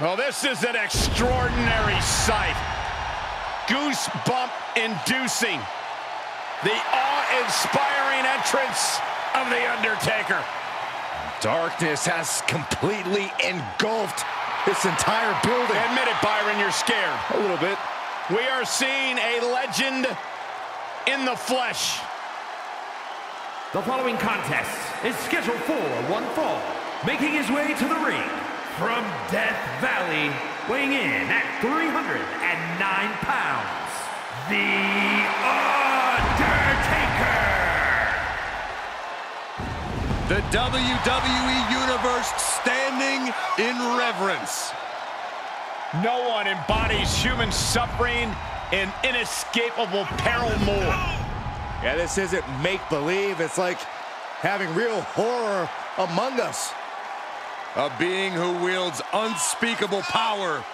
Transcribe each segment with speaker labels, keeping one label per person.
Speaker 1: Well, this is an extraordinary sight. Goosebump inducing. The awe-inspiring entrance of The Undertaker.
Speaker 2: Darkness has completely engulfed this entire building.
Speaker 1: Admit it, Byron, you're scared.
Speaker 2: A little bit.
Speaker 1: We are seeing a legend in the flesh.
Speaker 3: The following contest is scheduled for one fall, making his way to the ring from Death Valley, weighing in at 309 pounds, The Undertaker!
Speaker 4: The WWE Universe standing in reverence.
Speaker 1: No one embodies human suffering and inescapable peril more.
Speaker 2: Yeah, this isn't make-believe. It's like having real horror among us.
Speaker 4: A being who wields unspeakable power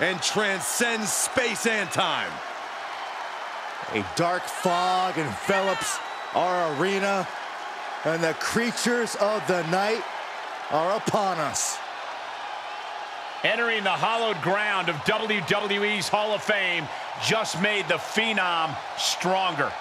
Speaker 4: and transcends space and time.
Speaker 2: A dark fog envelops our arena, and the creatures of the night are upon us.
Speaker 1: Entering the hallowed ground of WWE's Hall of Fame just made the Phenom stronger.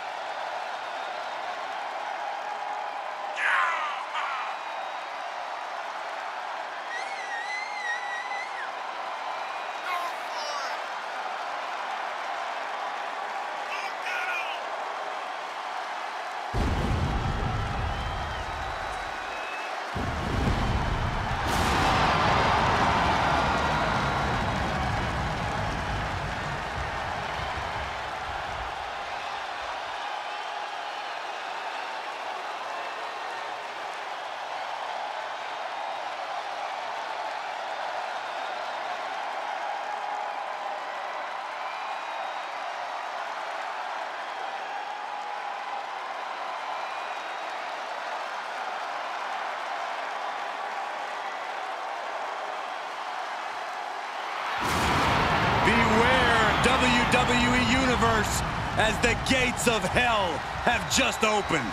Speaker 4: Universe, as the gates of hell have just opened.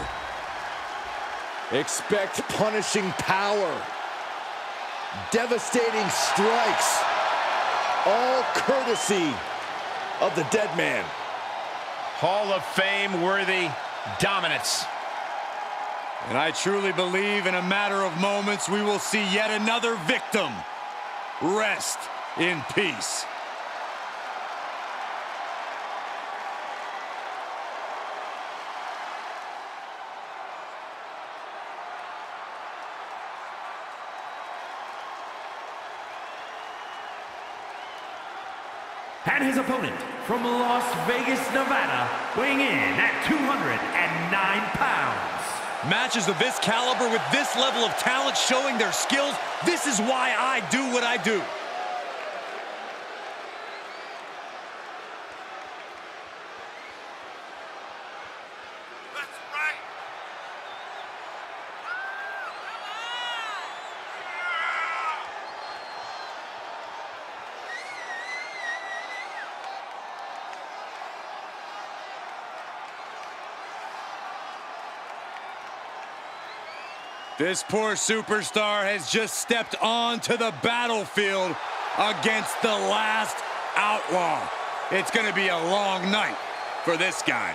Speaker 2: Expect punishing power, devastating strikes, all courtesy of the dead man.
Speaker 1: Hall of Fame worthy dominance.
Speaker 4: And I truly believe in a matter of moments we will see yet another victim. Rest in peace.
Speaker 3: And his opponent from Las Vegas, Nevada, weighing in at 209 pounds.
Speaker 4: Matches of this caliber with this level of talent showing their skills, this is why I do what I do. This poor superstar has just stepped onto the battlefield against the last outlaw. It's going to be a long night for this guy.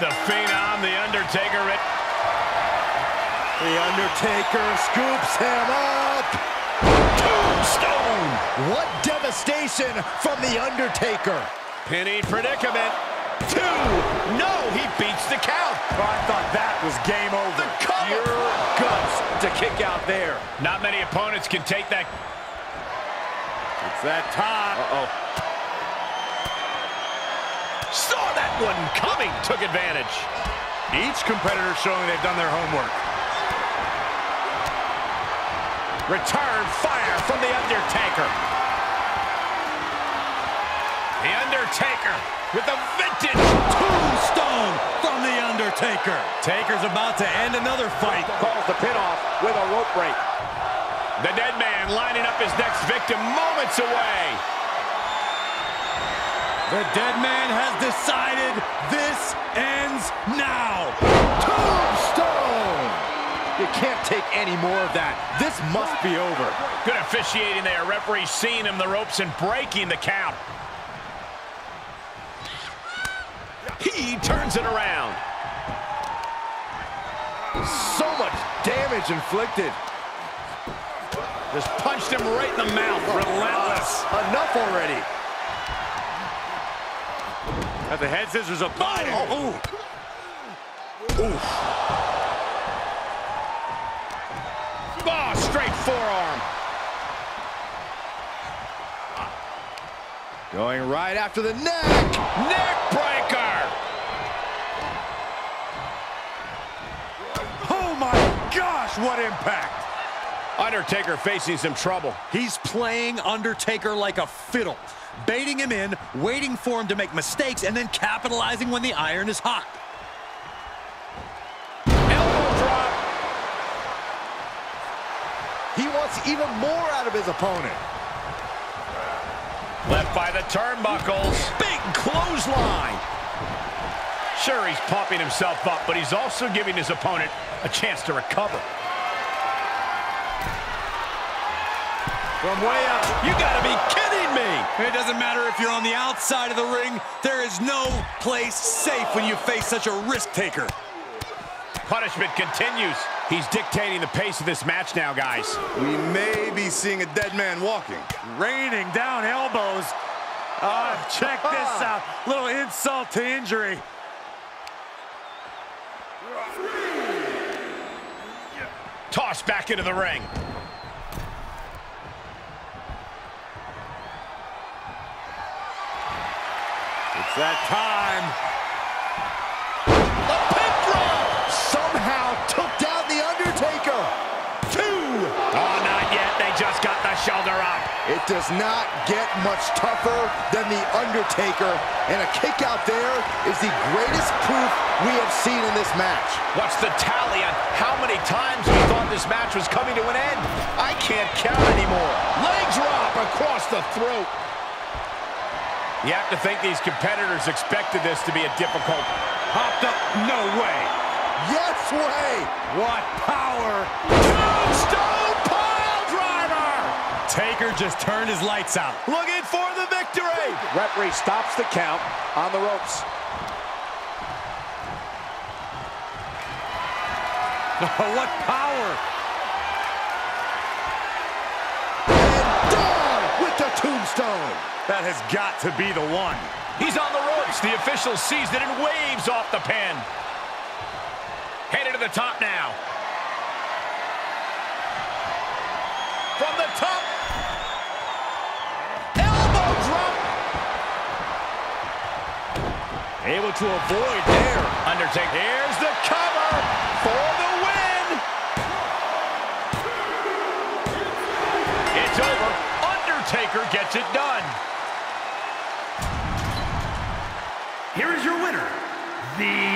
Speaker 1: The Phenom, The Undertaker. It
Speaker 2: The Undertaker scoops him up.
Speaker 1: Tombstone.
Speaker 2: What devastation from The Undertaker.
Speaker 1: Penny predicament. Two. No, he beats the count.
Speaker 2: Oh, I thought that was game over.
Speaker 1: The cover.
Speaker 2: Pure guts to kick out there.
Speaker 1: Not many opponents can take that.
Speaker 2: It's that time. Uh-oh.
Speaker 1: Saw that one coming. Took advantage.
Speaker 4: Each competitor showing they've done their homework.
Speaker 1: Return fire from The Undertaker. The Undertaker with a vintage
Speaker 4: Tombstone from The Undertaker. Taker's about to end another fight.
Speaker 2: Calls the pin off with a rope break.
Speaker 1: The dead man lining up his next victim moments away.
Speaker 4: The dead man has decided this ends now.
Speaker 2: Can't take any more of that. This must be over.
Speaker 1: Good officiating there. Referee seeing him the ropes and breaking the count. He turns it around.
Speaker 2: So much damage inflicted.
Speaker 1: Just punched him right in the mouth. Oh, Relentless.
Speaker 2: Enough already.
Speaker 4: At the head scissors applied. Oh,
Speaker 1: oh. Oh, straight forearm.
Speaker 2: Going right after the neck.
Speaker 1: Neck breaker.
Speaker 4: Oh my gosh, what impact!
Speaker 1: Undertaker facing some trouble.
Speaker 5: He's playing Undertaker like a fiddle, baiting him in, waiting for him to make mistakes, and then capitalizing when the iron is hot.
Speaker 2: He wants even more out of his opponent.
Speaker 1: Left by the turnbuckles. Big clothesline. Sure, he's pumping himself up, but he's also giving his opponent a chance to recover.
Speaker 4: From way up.
Speaker 1: You gotta be kidding me!
Speaker 5: It doesn't matter if you're on the outside of the ring, there is no place safe when you face such a risk taker.
Speaker 1: Punishment continues. He's dictating the pace of this match now, guys.
Speaker 4: We may be seeing a dead man walking.
Speaker 6: Raining down elbows. Uh, check this out. Little insult to injury.
Speaker 1: Tossed back into the ring.
Speaker 4: It's that time.
Speaker 2: The
Speaker 1: shoulder up.
Speaker 2: It does not get much tougher than The Undertaker, and a kick out there is the greatest proof we have seen in this match.
Speaker 1: What's the tally on how many times we thought this match was coming to an end? I can't count anymore. Leg drop across the throat. You have to think these competitors expected this to be a difficult.
Speaker 4: Hopped up. No way.
Speaker 2: Yes way!
Speaker 4: What power.
Speaker 1: Tombstone!
Speaker 5: Taker just turned his lights out.
Speaker 1: Looking for the victory!
Speaker 7: Referee stops the count on the ropes.
Speaker 4: Oh, what power.
Speaker 2: And down with the tombstone.
Speaker 4: That has got to be the one.
Speaker 1: He's on the ropes. The official sees it and waves off the pin. Headed to the top now. From the top. Elbow drop.
Speaker 2: Able to avoid there.
Speaker 1: Undertaker. Here's the cover for the win. It's over. Undertaker gets it done.
Speaker 3: Here is your winner, The